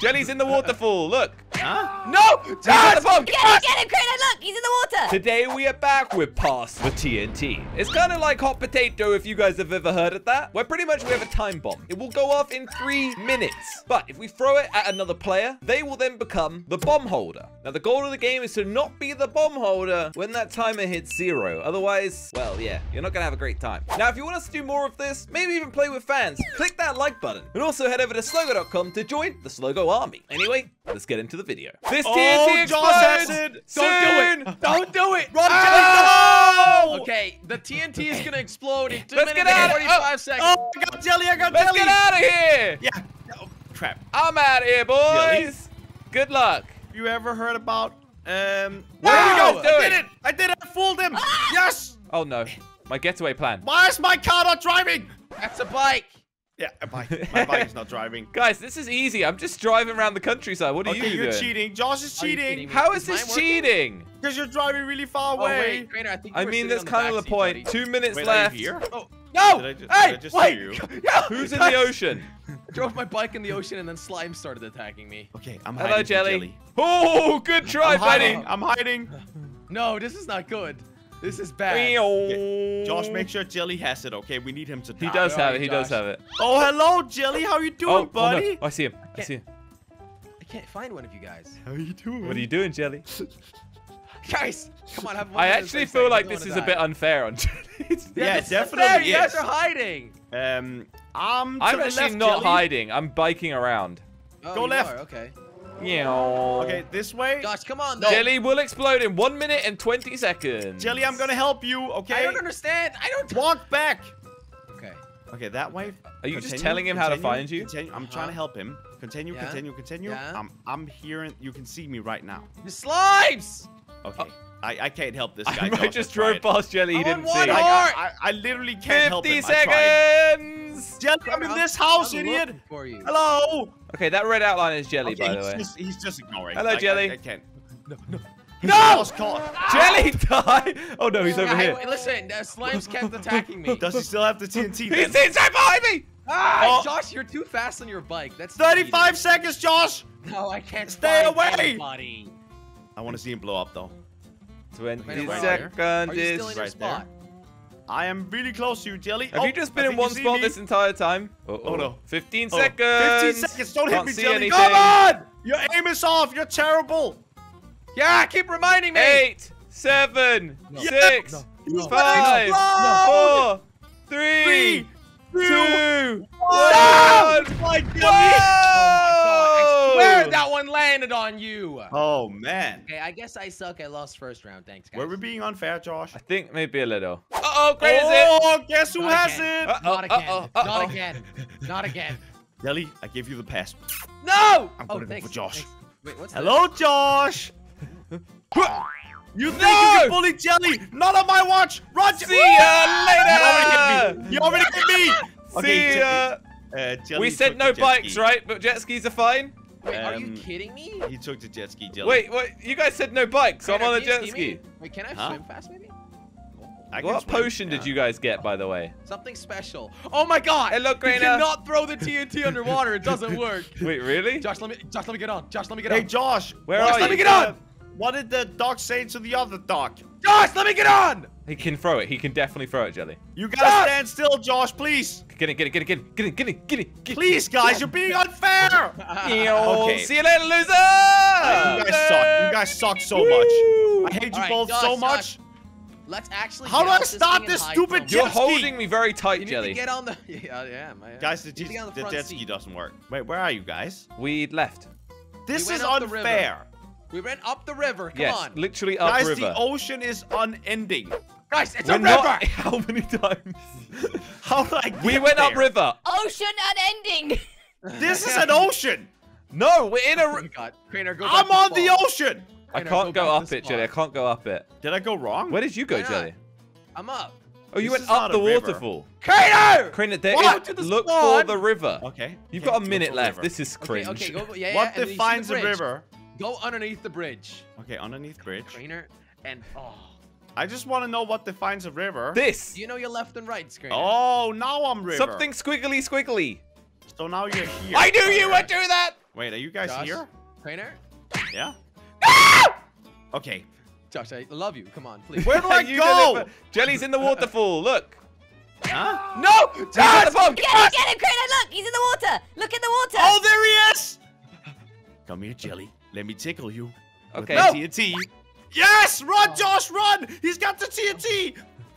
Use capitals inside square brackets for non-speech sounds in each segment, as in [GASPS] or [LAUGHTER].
Jelly's in the waterfall. Look. Huh? No! At the bomb. Get him, get him, Crainer, look, he's in the water. Today we are back with Pass the TNT. It's kind of like Hot Potato if you guys have ever heard of that. Where pretty much we have a time bomb. It will go off in three minutes. But if we throw it at another player, they will then become the bomb holder. Now the goal of the game is to not be the bomb holder when that timer hits zero. Otherwise, well, yeah, you're not gonna have a great time. Now if you want us to do more of this, maybe even play with fans, click that like button. And also head over to slogo.com to join the Slogo army. Anyway, let's get into the video. This Oh, TNT Josh explodes! acid! Don't do it! Don't do it! Run, Ah! Jelly, go! Okay, the TNT is gonna explode in 2 Let's minutes get out and 45 oh, seconds. Oh, I got jelly, I got Let's jelly! get out of here! Yeah. Oh, crap. I'm out of here, Jelly? boys. Good luck. You ever heard about, um... What are you Wow, guys I did it! I did it! I fooled him! yes! Oh no, my getaway plan. Why is my car not driving? That's a bike. Yeah, my, [LAUGHS] my bike is not driving. Guys, this is easy. I'm just driving around the countryside. What are you doing? Okay, you you're doing? cheating. Josh is cheating. How is Is this cheating? Because you're driving really far Oh, away. wait, Crainer, I think I you were mean, sitting that's on the kind of the seat, point. buddy. Two minutes Wait, are you left. here? Oh, no! Did I hey, did I just see wait! you? [LAUGHS] Yeah, Who's in the ocean? I [LAUGHS] drove my bike in the ocean and then slime started attacking me. Okay, I'm Hello, hiding from Jelly. Oh, good try, I'm buddy. hiding. I'm hiding. No, this is not good. This is bad. Okay, Josh, make sure Jelly has it, okay? We need him to die. He does have Alright, it. He does have it. Oh, hello, Jelly. How you doing, Oh, oh buddy? no. I see him. I see him. I can't find one of you guys. How are you doing? What are you doing, Jelly? Guys, come on, have one I actually feel like this is wanna a bit unfair on [LAUGHS] Jelly. Yeah, this is definitely unfair, You guys are hiding. Um, I'm I'm actually left, not Jelly. hiding. I'm biking around. Oh, Go left. are, Okay. Yeah. Okay, this way. Josh, come on. Jelly will explode in one minute and 20 seconds. Jelly, I'm gonna help you, okay? I don't understand. I don't. Walk back. Okay. Okay, that way. Are you just telling him how to find you? Continue. I'm Uh-huh. trying to help him. Continue, Yeah. continue, continue. Yeah. I'm, I'm hearing. You can see me right now. The slimes. Okay. I, I can't help this guy. [LAUGHS] I Josh, just I drove tried. past Jelly. He I'm didn't see. one I, heart. I, I literally can't help 50 him. Seconds. Jelly, I'm in this house, idiot. For you. Hello. Okay, that red outline is Jelly, Okay, by the he's way. just, he's just ignoring. Hello, I- I- Jelly. I, can't. No, no. He's No! lost. [LAUGHS] Jelly died. Oh no, he's over Hey, here. wait, listen, the slimes kept attacking me. Does he still have the TNT? [LAUGHS] He's inside behind me. Ah, Oh. Josh, you're too fast on your bike. That's 35 seconds, Josh. No, I can't. Stay find away. Anybody. I want to see him blow up, though. 20 Right seconds is. still in right spot? I am really close to you, Jelly. Have oh, you just I been in one spot me. this entire time? Oh, Oh, no. 15 Oh, seconds. 15 seconds. Don't Can't hit me, Jelly. anything. Come on! Your aim is off. You're terrible. Yeah, keep reminding me. Eight, seven, No. six, No. No. five, No. four, three, Three, two, one. one. My Jelly. Oh my god! I swear that one landed on you. Oh, man. Okay, I guess I suck. I lost first round. Thanks, guys. Were we being unfair, Josh? I think maybe a little. Uh oh, crazy. Oh, guess who Not has again. it? Uh-oh, Not again. uh-oh, uh-oh. Not again. Not again. [LAUGHS] Jelly, I give you the pass. No! I'm oh, gonna go for Josh. thanks. Wait, what's Hello, Josh. [LAUGHS] You think No! you can bully Jelly? Not on my watch. Run, See Jelly. ya You already hit me. You already hit me. [LAUGHS] See Jelly- ya. Uh, Jelly We said no bikes, ski. right? But jet skis are fine. Wait, are you Um, kidding me? He took the jet ski, Jelly. Wait, what? You guys said no bikes, so I'm on a jet ski. me? Wait, can I Huh? swim fast, maybe? I What swim. potion did you guys get, by the way? Something special. Oh my god! Hello, You Crainer. cannot throw the TNT [LAUGHS] underwater. It doesn't work. Wait, really? Josh, let me. Josh, let me get on. Josh, let me get on. Hey. Josh. Where what are did you? the- Let me get on! What did the dog say to the other dog? Josh, let me get on. He can throw it. He can definitely throw it, Jelly. You gotta stand still, Josh, please. Get it, get it, get it, get it, get it, get it, get it, get. Please, guys, you're being unfair. [LAUGHS] Okay. See you later, loser! you guys suck. You guys suck so much. I hate you All right, both Josh, so Josh, much. Let's actually. How do I off start this stupid jet You're ski. holding me very You tight, need Jelly. to get on the. [LAUGHS] Yeah, yeah, my, Guys, the, you need to jet- the the jet ski doesn't work. Wait, where are you guys? We left. This went is up the river. unfair. We went up the river. Come yes, on, literally up the river. Guys, the ocean is unending. guys. It's We're a river. not. [LAUGHS] How many times? [LAUGHS] How did I get we went there? upriver. Ocean unending. [LAUGHS] This is an ocean. No, we're in a. Oh God, Crainer, go I'm on the spawn. ocean. I can't go back up it, Jelly. I can't go up it. Did I go wrong? Where did you go, Why? Jelly? I'm up. Oh, you went up the waterfall. Crainer! Crane, there What? is- To the look for the river. Okay. You've okay, got a minute left. river. This is cringe. Okay, okay, go. go- Yeah, yeah. What and then you see defines a river? Go underneath the bridge. Okay, underneath bridge. Crainer, and oh, I just want to know what defines a river. This. you know your left and right, Crainer? Oh, now I'm river. Something squiggly squiggly. So now you're here. I knew you would do that. Wait, are you guys Josh? here? Crainer? Yeah. Ah! Okay. Josh, I love you. Come on, please. Where do [LAUGHS] I go? did it, but- Jelly's in the waterfall. Look. Huh? No! He's at the. Get him, get him, Crainer, look! He's in the water! Look in the water! Oh, there he is! Come here, Jelly. Let me tickle you. Okay. my No. TNT. Yes! Run, Josh, run! He's got the TNT!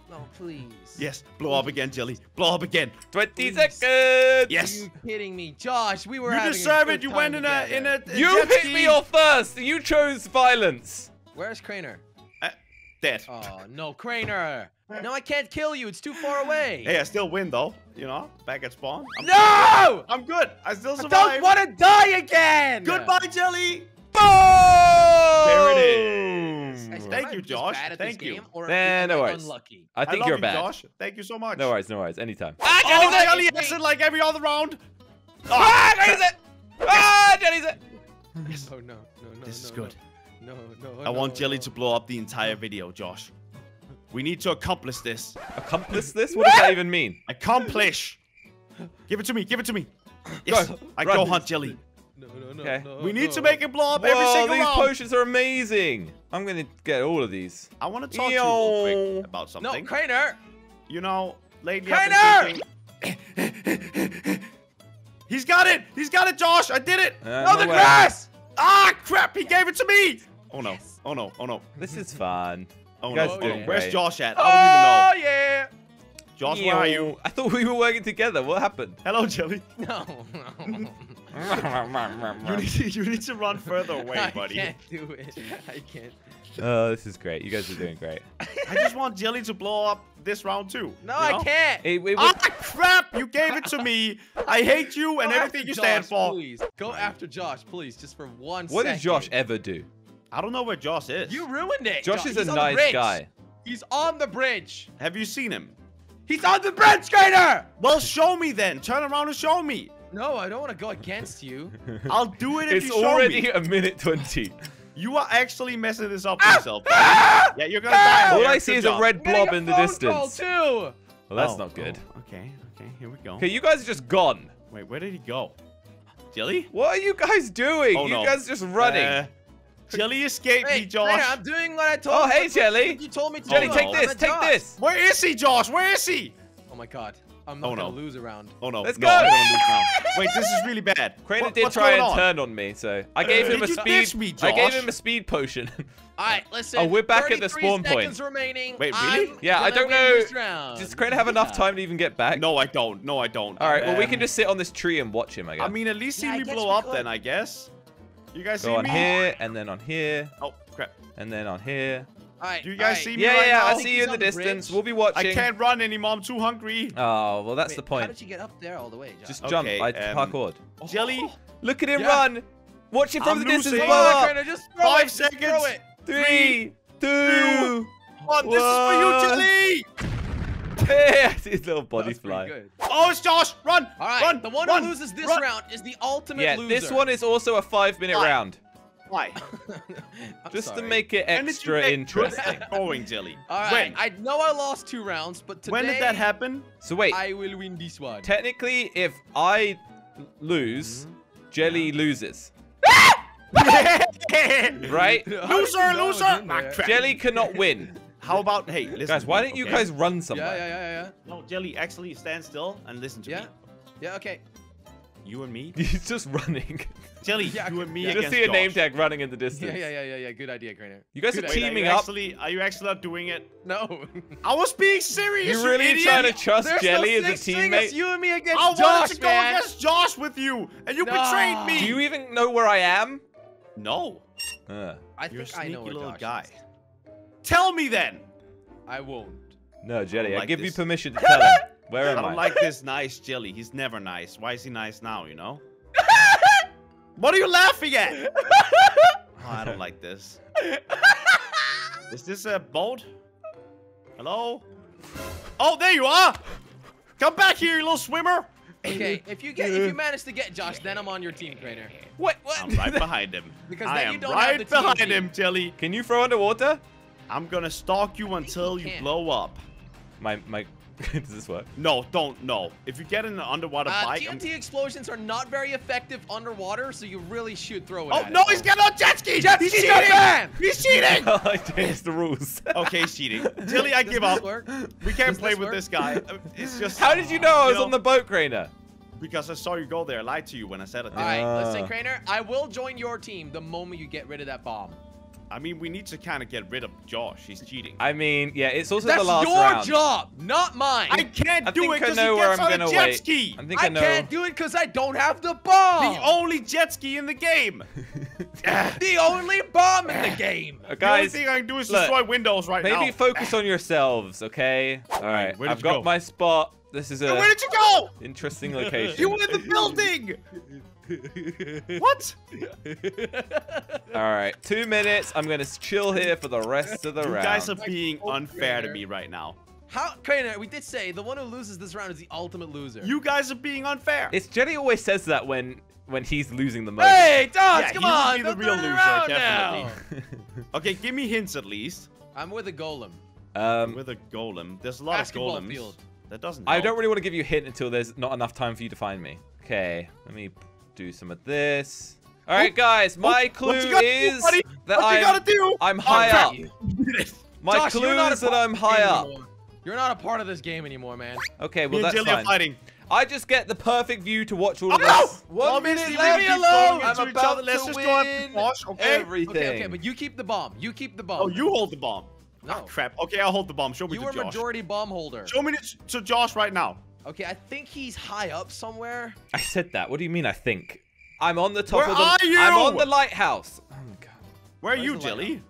No, please. Yes, blow up again, Jelly. Blow up again. 20 Please. seconds. Are Yes. you kidding me? Josh, we were You having a deserve good it. You went in a in together. a. a You jet hit ski. me off first. You chose violence. Where's Crainer? Uh, dead. Oh, no, Crainer. No, I can't kill you. It's too far away. Hey, I still win though. You know, back at spawn. I'm, No! I'm good. I still survive. I don't want to die again! Goodbye, Jelly. Boom! There it Guys, Thank you, Josh. Thank you. game, or Nah, no I worries. Unlucky. I think love you're you, bad. Josh. Thank you so much. No worries, no worries. Anytime. Ah, Oh, Jelly, Jelly it's me. exit like every other round. Ah, Jelly's it. Ah, Jelly's it. Oh, no, no, no, This is good. No, no, no. I want no, Jelly no. to blow up the entire video, Josh. We need to accomplish this. Accomplish this? What does that even mean? Accomplish. Give it to me. Give it to me. Yes. Go. I Run. go hunt Jelly. No, no, no, Okay. no, We need to make it blow up every Whoa, single these round. potions are amazing. I'm gonna get all of these. I want to talk to you real quick about something. No, something. Crainer! You know, lately I've thinking... [COUGHS] He's got it! He's got it, Josh! I did it! Uh, no, no the way. grass! Ah, crap! He gave it to me! Oh no! Oh no! Oh no! This is fun. Oh You guys no! Oh, doing no. Where's. Josh at? Oh, I don't even know. Oh, yeah! Josh, where are you? I thought we were working together. What happened? Hello, Jelly. [LAUGHS] No, no. [LAUGHS] You need, to, you need to run further away, buddy. I can't do it. I can't. Oh, this is great. You guys are doing great. I just want Jelly to blow up this round too. No, you I can't. It, it Ah, was, crap! You gave it to me. I hate you and Go everything after you stand for. Please go after Josh, please, just for one what second. did Josh ever do? I don't know where Josh is. You ruined it. Josh is a He's on the nice guy. He's on the bridge. Have you seen him? He's on the bridge, Crainer. Well, show me then. Turn around and show me. No, I don't want to go against you. [LAUGHS] I'll do it if It's you show already me. a minute 20. You are actually messing this up for yourself. Ah! yeah, you're gonna die. Ah! All. I see is a red blob a in the phone distance. Call too. Well, that's Oh, not good. oh, okay, okay, here we go. Okay, you guys are just gone. Wait, where did he go? Jelly? What are you guys doing? Oh, you no. guys just running. Uh, Jelly escaped Hey, me, Josh. Crainer, I'm doing what I told Oh, you. hey, What- Jelly. You told me to. Jelly, Oh, do. take no. this. Take Josh. this. Where is he, Josh? Where is he? Oh my God, I'm not Oh, gonna no. lose a round. Oh no. Let's no, go. I'm gonna lose now. [LAUGHS] Wait, this is really bad. [LAUGHS] Crainer What- did try and on? turn on me, so I gave him Did a you speed. ditch me, I gave him a speed potion. [LAUGHS] All right, listen. Oh, we're back at the spawn point. seconds remaining. Wait, really? I'm Yeah, I gonna don't know- Does Crainer have enough Yeah. time to even get back? No, I don't. No, I don't. All right, well, we Um, can just sit on this tree and watch him, I guess. I mean, at least see Yeah, me blow up could. then, I guess. You guys Go see on me? here, and then on here, Oh, crap. and then on here. All right, Do you guys right. see me Yeah, right yeah, yeah. now? I see you in the on the distance. bridge. We'll be watching. I can't run anymore. I'm too hungry. Oh, well, that's Wait, the point. How did you get up there all the way, Josh? Just jump. I um, parkoured. [GASPS] Jelly, Look at him Yeah. run. Watch it from I'm the distance losing. blow Come on, up. Crainer, just throw Five it. just Throw seconds. it. Three, oh, this is for you, What? Jelly. Hey, I see his little body That's fly. good. Oh, it's Josh. Run. All right, Run. the one run, who loses this run. round is the ultimate Yeah, loser. this one is also a five-minute round, Why? [LAUGHS] I'm just to make it When did you extra get interesting. at Going, Jelly. All right, When? I know I lost two rounds, but today when did that happen? So wait, I will win this one. technically, if I lose, Mm-hmm. Jelly loses, [LAUGHS] right? [LAUGHS] Loser, you know I was loser. in there? crap. Jelly cannot win. How about hey, listen, Guys, to why me, don't you okay? guys run Yeah, somewhere? yeah, yeah, yeah, No, Jelly, actually stand still and listen to yeah. me. Yeah, okay. You and me. [LAUGHS] He's just running. Jelly, [LAUGHS] Yeah, you and me You yeah. just see a name tag running in the distance. Yeah, yeah, yeah, yeah, yeah. Good idea, Crainer. You guys Good are idea. Teaming are up. Actually, are you actually not doing it? No. I was being serious. You really idiot. trying to trust There's Jelly no as a such thing as teammate? you and me against I wanted to go man. against Josh with you, and you No. betrayed me. Do you even know where I am? No. Uh, I You're a think I know sneaky where little Josh guy. is. Tell me then. I won't. no, Jelly, I, like give you permission to tell him. [LAUGHS] Where I am don't I? like this nice Jelly. He's never nice. Why is he nice now? You know. [LAUGHS] what are you laughing at? [LAUGHS] Oh, I don't like this. [LAUGHS] Is this a boat? Hello? Oh, there you are! Come back here, you little swimmer! Okay, if you get if you manage to get Josh, then I'm on your team, Crainer. What? What? I'm right behind him. Because I then am you don't have right the TNT. behind him, Jelly. Can you throw underwater? I'm gonna stalk you until you can't. blow up. My my Does [LAUGHS] this work? No, don't. No. If you get in an underwater Uh, bike. I'm- TNT explosions are not very effective underwater, so you really should throw it Oh no, it. he's getting on jet ski! Jet he's ski's cheating! not! He's cheating! [LAUGHS] I changed the rules. [LAUGHS] okay, he's cheating. Tilly, I Does give up. work? We can't Does play this with work? this guy. Uh, It's just. How did you know I was know, on the boat, Crainer? Because I saw you go there. I lied to you when I said it. All right, listen, Uh. Crainer. I will join your team the moment you get rid of that bomb. I mean, we need to kind of get rid of Josh. He's cheating. I mean, yeah, it's also That's the last your round. job, not mine. I can't I do it because he gets I'm on a gonna jet wait. ski. I think I, I know. can't do it because I don't have the bomb. The only jet ski in the game. [LAUGHS] [LAUGHS] The only bomb in the game. Uh, the only thing I can do is look, destroy windows right now. maybe focus on yourselves, okay? All right, where did I've you got go? my spot. This is Hey, a Where did you go? interesting location. You were in the building. [LAUGHS] what? All right, two minutes. I'm gonna chill here for the rest of the You round. You guys are being unfair to me right now. How, Crainer? We did say the one who loses this round is the ultimate loser. You guys are being unfair. It's Jenny always says that when when he's losing the most. Hey, Dodge, Yeah, come he would on, be the real loser, definitely. now. [LAUGHS] okay, give me hints at least. I'm with a golem. Um, With a golem, there's a lot Basketball of golems. field. That doesn't. I don't really want to give you a hint until there's not enough time for you to find me. Okay, let me do some of this. All right, guys, my Oh, clue what do, is buddy? that What you I'm gotta do? I'm high crap. up. [LAUGHS] You did it. My Josh, clue you're not a is that I'm high up. anymore. You're not a part of this game anymore, man. Okay, well and that's Jilly are fine. fighting. I just get the perfect view to watch all of Oh, no! this. One Obviously, minute we left. keep alone. I'm about other. Let's to just go after win Josh, okay? everything. Okay, okay, but you keep the bomb. You keep the bomb. Oh, you hold the bomb. No. Ah, crap. Okay, I'll hold the bomb. Show me You to were Josh. majority bomb holder. Show me to, to Josh right now. Okay, I think he's high up somewhere. I said that. What do you mean? I think. I'm on the top Where of the. are you? I'm on the lighthouse. Oh my god. Where are Where's you, the light Jilly?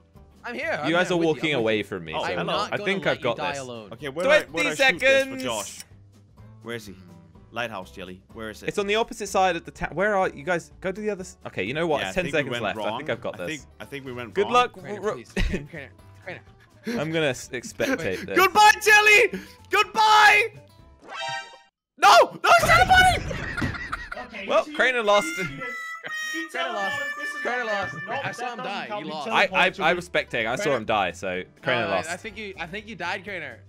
I'm here. I'm you guys here are walking I'm away from me. Oh, so I'm hello. not I gonna think I've got you die this. alone. Okay, where do I, 20 where do I shoot this for seconds. Josh? Where is he? Lighthouse, Jilly. Where is it? It's on the opposite side of the town. Where are you guys? Go to the other. s- Okay, you know what? Yeah, it's 10 think we seconds went left. I think I've got I this. think, I think we went Good wrong. luck. Crainer, Ro- please. [LAUGHS] Crainer, Crainer. I'm gonna expectate this. Goodbye, Jelly! Goodbye! No! No, Sanabody! Okay, Well, he Crainer cheated. lost. He cheated. He lost. teleported. This is Crainer not fair. lost. No, I saw him die. He He lost. I, I, I was spectating. I saw him die, so Crainer No, I- lost. I think you. I think you died, Crainer.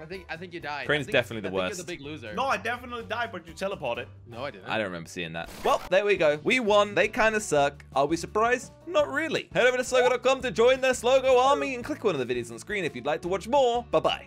I think. I think you died. I Crainer's think- definitely the I think worst. You're the big loser. No, I definitely died, but you teleported. No, I didn't. I don't remember seeing that. Well, there we go. We won. They kind of suck. Are we surprised? Not really. Head over to Slogo.com to join their Slogo army and click one of the videos on screen if you'd like to watch more. Bye-bye.